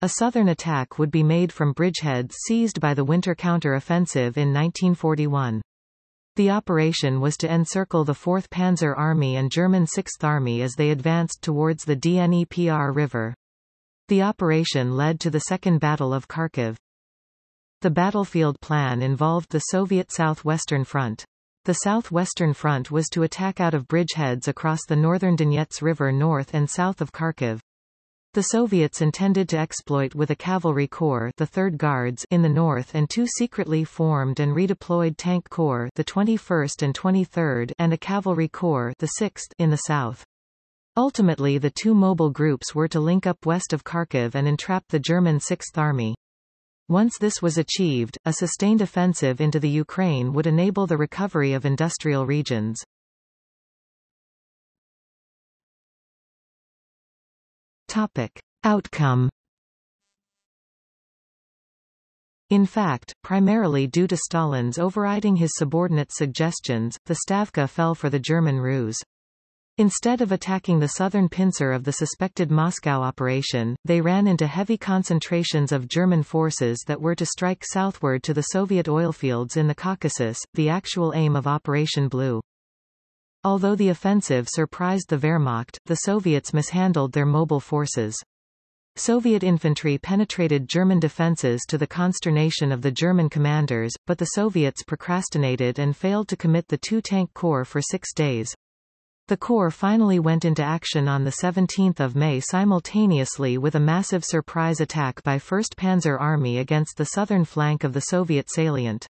A southern attack would be made from bridgeheads seized by the winter counter-offensive in 1941. The operation was to encircle the 4th Panzer Army and German 6th Army as they advanced towards the Dnepr River. The operation led to the Second Battle of Kharkiv. The battlefield plan involved the Soviet Southwestern Front. The Southwestern Front was to attack out of bridgeheads across the northern Donets River north and south of Kharkiv. The Soviets intended to exploit with a cavalry corps the 3rd Guards in the north and two secretly formed and redeployed tank corps the 21st and 23rd and a cavalry corps the 6th in the south. Ultimately the two mobile groups were to link up west of Kharkiv and entrap the German 6th Army. Once this was achieved, a sustained offensive into the Ukraine would enable the recovery of industrial regions. Topic. Outcome In fact, primarily due to Stalin's overriding his subordinate suggestions, the Stavka fell for the German ruse. Instead of attacking the southern pincer of the suspected Moscow operation, they ran into heavy concentrations of German forces that were to strike southward to the Soviet oilfields in the Caucasus, the actual aim of Operation Blue. Although the offensive surprised the Wehrmacht, the Soviets mishandled their mobile forces. Soviet infantry penetrated German defenses to the consternation of the German commanders, but the Soviets procrastinated and failed to commit the two-tank corps for six days. The Corps finally went into action on 17 May simultaneously with a massive surprise attack by 1st Panzer Army against the southern flank of the Soviet salient.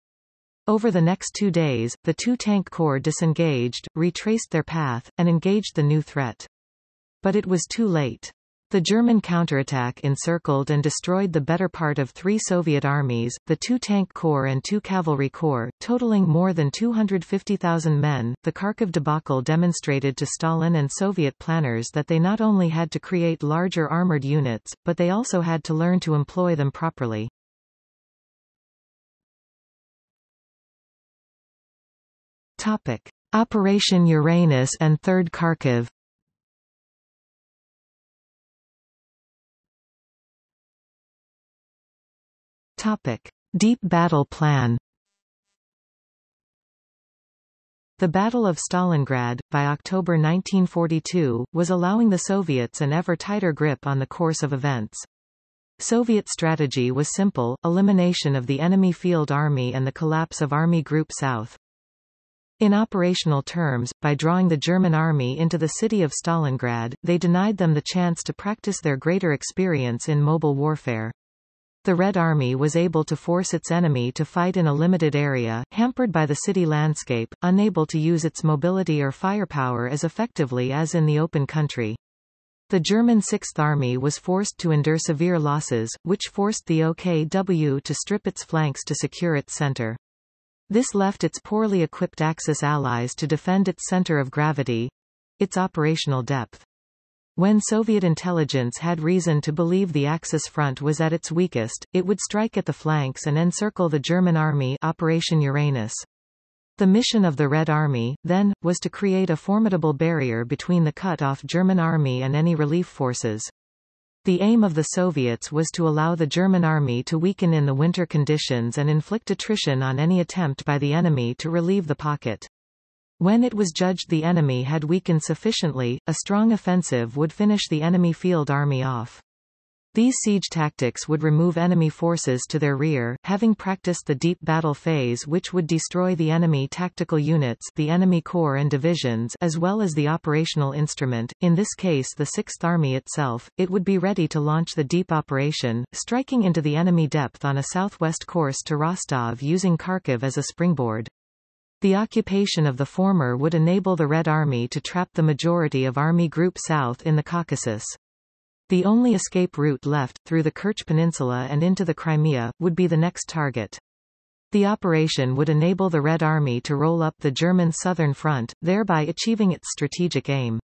Over the next two days, the two tank corps disengaged, retraced their path, and engaged the new threat. But it was too late. The German counterattack encircled and destroyed the better part of three Soviet armies, the two tank corps and two cavalry corps, totaling more than 250,000 men. The Kharkiv debacle demonstrated to Stalin and Soviet planners that they not only had to create larger armored units, but they also had to learn to employ them properly. Topic. Operation Uranus and Third Kharkiv Topic. Deep Battle Plan The Battle of Stalingrad, by October 1942, was allowing the Soviets an ever tighter grip on the course of events. Soviet strategy was simple, elimination of the enemy field army and the collapse of Army Group South. In operational terms, by drawing the German army into the city of Stalingrad, they denied them the chance to practice their greater experience in mobile warfare. The Red Army was able to force its enemy to fight in a limited area, hampered by the city landscape, unable to use its mobility or firepower as effectively as in the open country. The German Sixth Army was forced to endure severe losses, which forced the OKW to strip its flanks to secure its center. This left its poorly equipped Axis allies to defend its center of gravity—its operational depth. When Soviet intelligence had reason to believe the Axis front was at its weakest, it would strike at the flanks and encircle the German army Operation Uranus. The mission of the Red Army, then, was to create a formidable barrier between the cut-off German army and any relief forces. The aim of the Soviets was to allow the German army to weaken in the winter conditions and inflict attrition on any attempt by the enemy to relieve the pocket. When it was judged the enemy had weakened sufficiently, a strong offensive would finish the enemy field army off. These siege tactics would remove enemy forces to their rear, having practiced the deep battle phase which would destroy the enemy tactical units the enemy corps and divisions as well as the operational instrument, in this case the Sixth Army itself, it would be ready to launch the deep operation, striking into the enemy depth on a southwest course to Rostov using Kharkiv as a springboard. The occupation of the former would enable the Red Army to trap the majority of Army Group South in the Caucasus. The only escape route left, through the Kerch Peninsula and into the Crimea, would be the next target. The operation would enable the Red Army to roll up the German southern front, thereby achieving its strategic aim.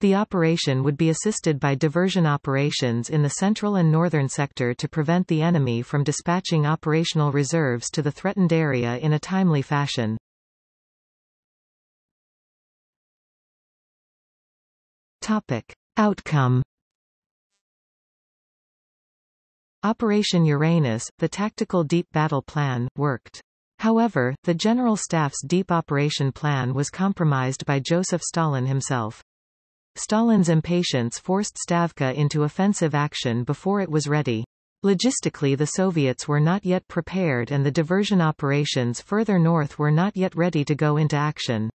The operation would be assisted by diversion operations in the central and northern sector to prevent the enemy from dispatching operational reserves to the threatened area in a timely fashion. Topic. Outcome Operation Uranus, the tactical deep battle plan, worked. However, the General Staff's deep operation plan was compromised by Joseph Stalin himself. Stalin's impatience forced Stavka into offensive action before it was ready. Logistically the Soviets were not yet prepared and the diversion operations further north were not yet ready to go into action.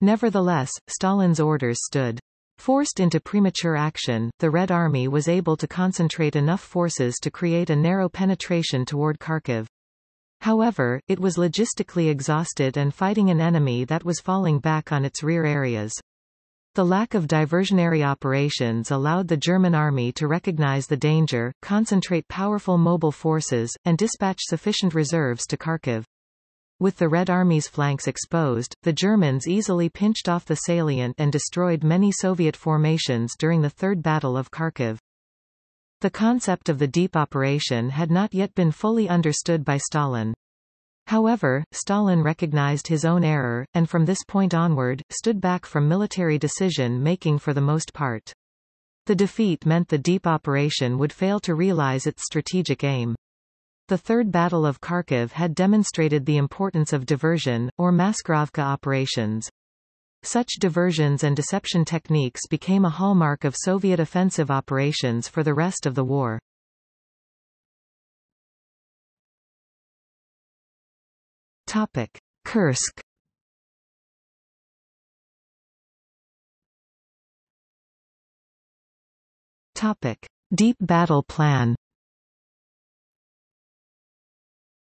Nevertheless, Stalin's orders stood. Forced into premature action, the Red Army was able to concentrate enough forces to create a narrow penetration toward Kharkiv. However, it was logistically exhausted and fighting an enemy that was falling back on its rear areas. The lack of diversionary operations allowed the German army to recognize the danger, concentrate powerful mobile forces, and dispatch sufficient reserves to Kharkiv. With the Red Army's flanks exposed, the Germans easily pinched off the salient and destroyed many Soviet formations during the Third Battle of Kharkiv. The concept of the deep operation had not yet been fully understood by Stalin. However, Stalin recognized his own error, and from this point onward, stood back from military decision-making for the most part. The defeat meant the deep operation would fail to realize its strategic aim. The Third Battle of Kharkiv had demonstrated the importance of diversion, or maskirovka operations. Such diversions and deception techniques became a hallmark of Soviet offensive operations for the rest of the war. Topic. Kursk Topic. Deep battle plan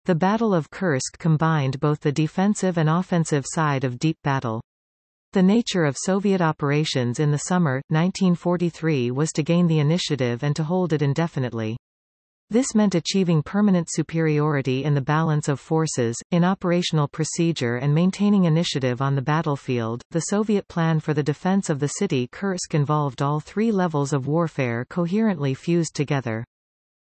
The Battle of Kursk combined both the defensive and offensive side of deep battle. The nature of Soviet operations in the summer, 1943 was to gain the initiative and to hold it indefinitely. This meant achieving permanent superiority in the balance of forces, in operational procedure and maintaining initiative on the battlefield. The Soviet plan for the defense of the city Kursk involved all three levels of warfare coherently fused together.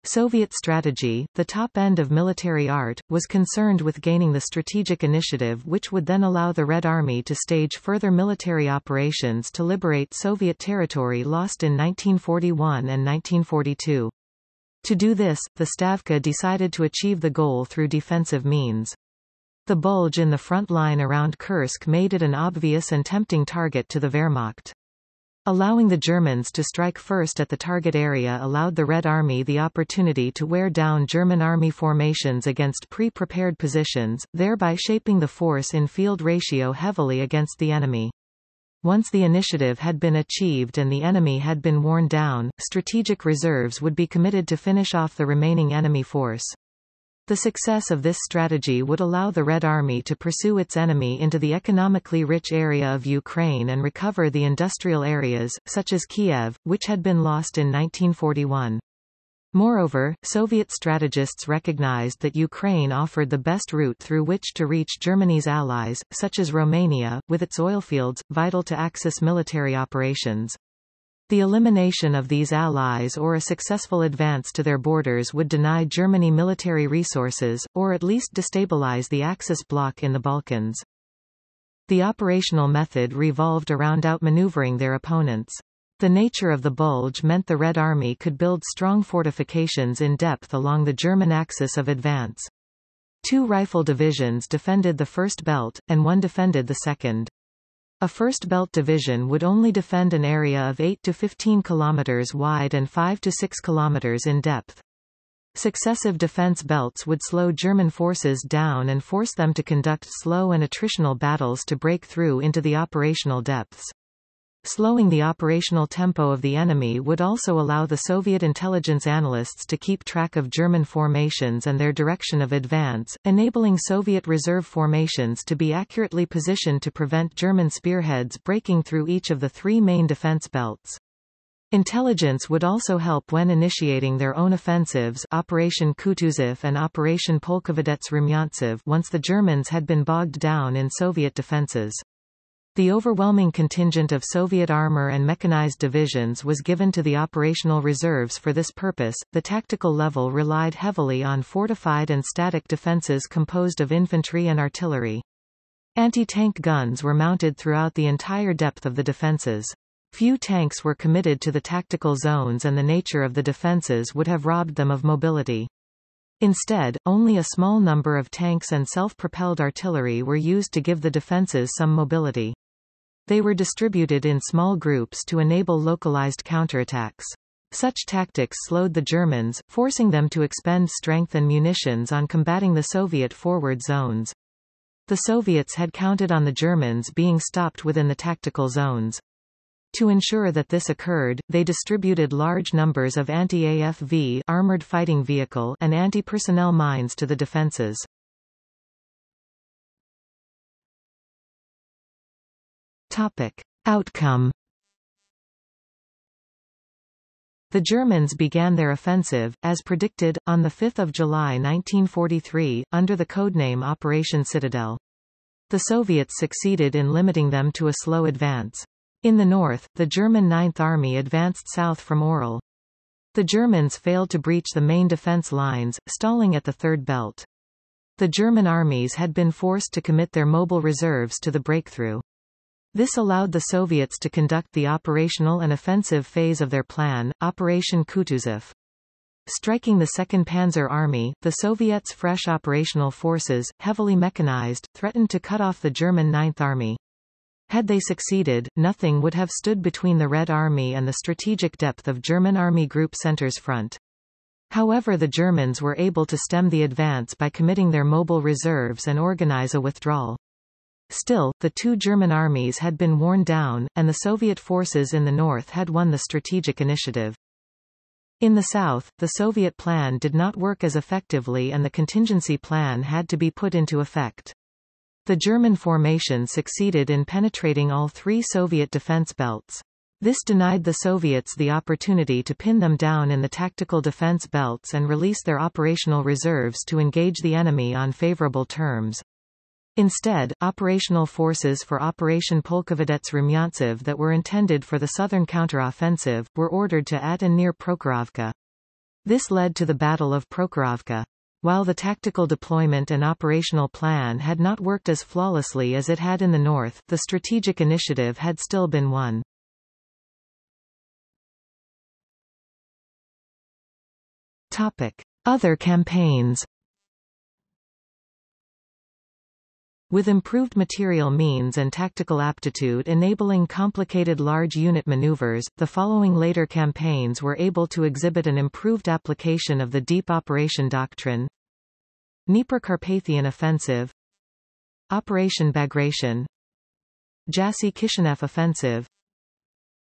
Soviet strategy, the top end of military art, was concerned with gaining the strategic initiative which would then allow the Red Army to stage further military operations to liberate Soviet territory lost in 1941 and 1942. To do this, the Stavka decided to achieve the goal through defensive means. The bulge in the front line around Kursk made it an obvious and tempting target to the Wehrmacht. Allowing the Germans to strike first at the target area allowed the Red Army the opportunity to wear down German army formations against pre-prepared positions, thereby shaping the force-in-field ratio heavily against the enemy. Once the initiative had been achieved and the enemy had been worn down, strategic reserves would be committed to finish off the remaining enemy force. The success of this strategy would allow the Red Army to pursue its enemy into the economically rich area of Ukraine and recover the industrial areas, such as Kiev, which had been lost in 1941. Moreover, Soviet strategists recognized that Ukraine offered the best route through which to reach Germany's allies, such as Romania, with its oilfields, vital to Axis military operations. The elimination of these allies or a successful advance to their borders would deny Germany military resources, or at least destabilize the Axis bloc in the Balkans. The operational method revolved around outmaneuvering their opponents. The nature of the bulge meant the Red Army could build strong fortifications in depth along the German axis of advance. Two rifle divisions defended the first belt, and one defended the second. A first belt division would only defend an area of 8 to 15 kilometers wide and 5 to 6 kilometers in depth. Successive defense belts would slow German forces down and force them to conduct slow and attritional battles to break through into the operational depths. Slowing the operational tempo of the enemy would also allow the Soviet intelligence analysts to keep track of German formations and their direction of advance, enabling Soviet reserve formations to be accurately positioned to prevent German spearheads breaking through each of the three main defense belts. Intelligence would also help when initiating their own offensives Operation Kutuzov and Operation Polkovodets-Rumyantsev once the Germans had been bogged down in Soviet defenses. The overwhelming contingent of Soviet armor and mechanized divisions was given to the operational reserves for this purpose. The tactical level relied heavily on fortified and static defenses composed of infantry and artillery. Anti-tank guns were mounted throughout the entire depth of the defenses. Few tanks were committed to the tactical zones and the nature of the defenses would have robbed them of mobility. Instead, only a small number of tanks and self-propelled artillery were used to give the defenses some mobility. They were distributed in small groups to enable localized counterattacks. Such tactics slowed the Germans, forcing them to expend strength and munitions on combating the Soviet forward zones. The Soviets had counted on the Germans being stopped within the tactical zones. To ensure that this occurred, they distributed large numbers of anti-AFV armored fighting vehicle and anti-personnel mines to the defenses. Topic. Outcome The Germans began their offensive, as predicted, on 5 July 1943, under the codename Operation Citadel. The Soviets succeeded in limiting them to a slow advance. In the north, the German Ninth Army advanced south from Orel. The Germans failed to breach the main defense lines, stalling at the Third Belt. The German armies had been forced to commit their mobile reserves to the breakthrough. This allowed the Soviets to conduct the operational and offensive phase of their plan, Operation Kutuzov. Striking the 2nd Panzer Army, the Soviets' fresh operational forces, heavily mechanized, threatened to cut off the German Ninth Army. Had they succeeded, nothing would have stood between the Red Army and the strategic depth of German Army Group Center's front. However the Germans were able to stem the advance by committing their mobile reserves and organize a withdrawal. Still, the two German armies had been worn down, and the Soviet forces in the north had won the strategic initiative. In the south, the Soviet plan did not work as effectively and the contingency plan had to be put into effect. The German formation succeeded in penetrating all three Soviet defense belts. This denied the Soviets the opportunity to pin them down in the tactical defense belts and release their operational reserves to engage the enemy on favorable terms. Instead, operational forces for Operation Polkovodets-Rumyantsev that were intended for the southern counteroffensive, were ordered to at and near Prokhorovka. This led to the Battle of Prokhorovka. While the tactical deployment and operational plan had not worked as flawlessly as it had in the north, the strategic initiative had still been won. Topic. Other campaigns With improved material means and tactical aptitude enabling complicated large unit maneuvers, the following later campaigns were able to exhibit an improved application of the deep operation doctrine. Dnieper-Carpathian Offensive Operation Bagration Jassy Kishinev Offensive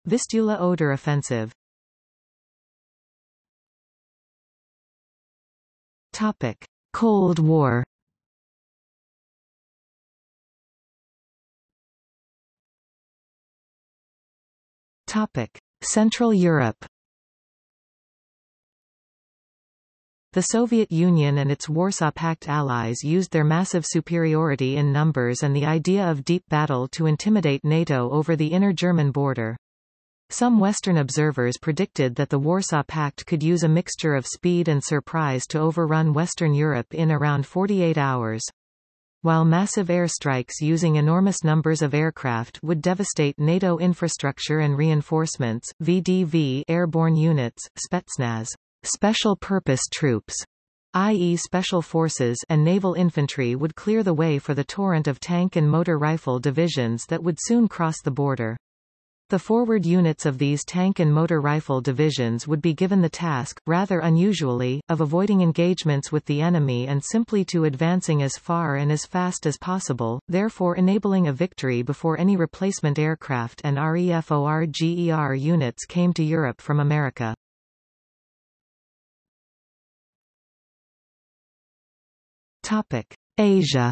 Vistula Oder Offensive Topic. Cold War Topic: Central Europe. The Soviet Union and its Warsaw Pact allies used their massive superiority in numbers and the idea of deep battle to intimidate NATO over the inner German border. Some Western observers predicted that the Warsaw Pact could use a mixture of speed and surprise to overrun Western Europe in around 48 hours while massive airstrikes using enormous numbers of aircraft would devastate NATO infrastructure and reinforcements, VDV airborne units, Spetsnaz special purpose troops, i.e. special forces and naval infantry would clear the way for the torrent of tank and motor rifle divisions that would soon cross the border. The forward units of these tank and motor rifle divisions would be given the task, rather unusually, of avoiding engagements with the enemy and simply to advancing as far and as fast as possible, therefore enabling a victory before any replacement aircraft and REFORGER units came to Europe from America. Topic. Asia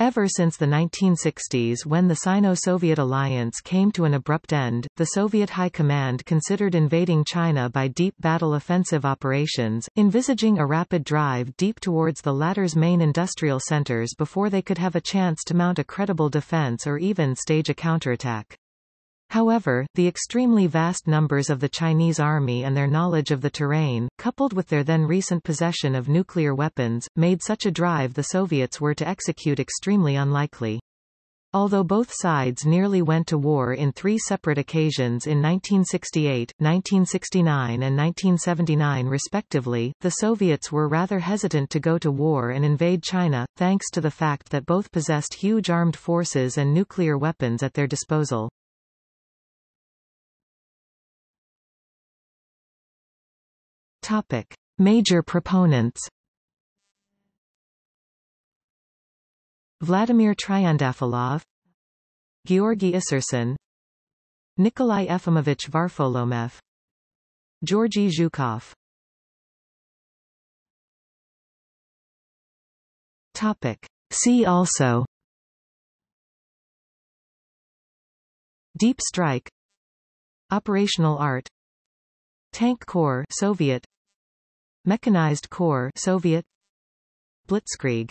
Ever since the 1960s when the Sino-Soviet alliance came to an abrupt end, the Soviet High Command considered invading China by deep battle offensive operations, envisaging a rapid drive deep towards the latter's main industrial centers before they could have a chance to mount a credible defense or even stage a counterattack. However, the extremely vast numbers of the Chinese army and their knowledge of the terrain, coupled with their then recent possession of nuclear weapons, made such a drive the Soviets were to execute extremely unlikely. Although both sides nearly went to war in three separate occasions in 1968, 1969 and 1979 respectively, the Soviets were rather hesitant to go to war and invade China, thanks to the fact that both possessed huge armed forces and nuclear weapons at their disposal. Topic. Major proponents. Vladimir Triandafillov Georgy Isserson Nikolai Efimovich Varfolomeev Georgy Zhukov. Topic. See also. Deep Strike. Operational Art. Tank Corps Soviet Mechanized Corps Soviet Blitzkrieg